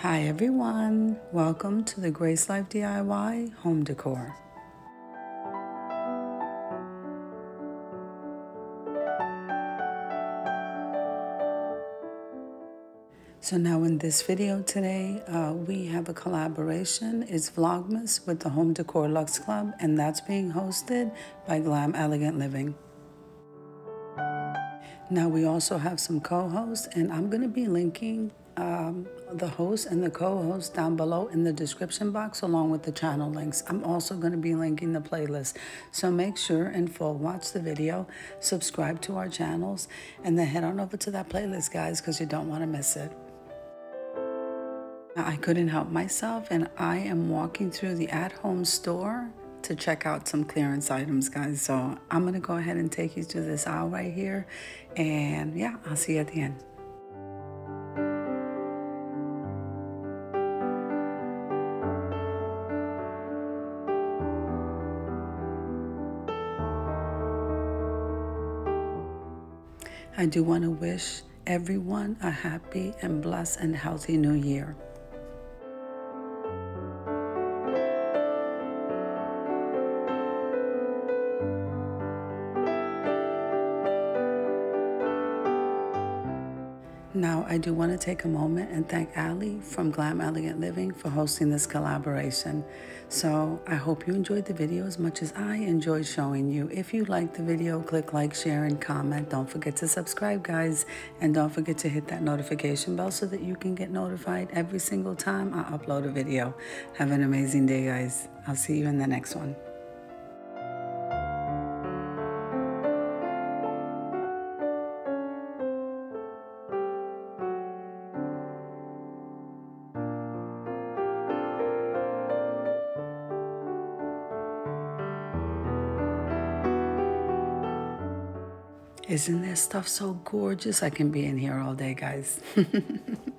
Hi everyone, welcome to the Grace Life DIY Home Decor. So now in this video today, uh, we have a collaboration. It's Vlogmas with the Home Decor Luxe Club and that's being hosted by Glam Elegant Living. Now we also have some co-hosts and I'm going to be linking um, the host and the co-host down below in the description box along with the channel links. I'm also going to be linking the playlist. So make sure and full watch the video, subscribe to our channels, and then head on over to that playlist, guys, because you don't want to miss it. I couldn't help myself and I am walking through the at-home store to check out some clearance items, guys. So I'm going to go ahead and take you through this aisle right here. And yeah, I'll see you at the end. I do want to wish everyone a happy and blessed and healthy new year. Now, I do want to take a moment and thank Ali from Glam Elegant Living for hosting this collaboration. So, I hope you enjoyed the video as much as I enjoyed showing you. If you liked the video, click like, share, and comment. Don't forget to subscribe, guys. And don't forget to hit that notification bell so that you can get notified every single time I upload a video. Have an amazing day, guys. I'll see you in the next one. Isn't this stuff so gorgeous? I can be in here all day, guys.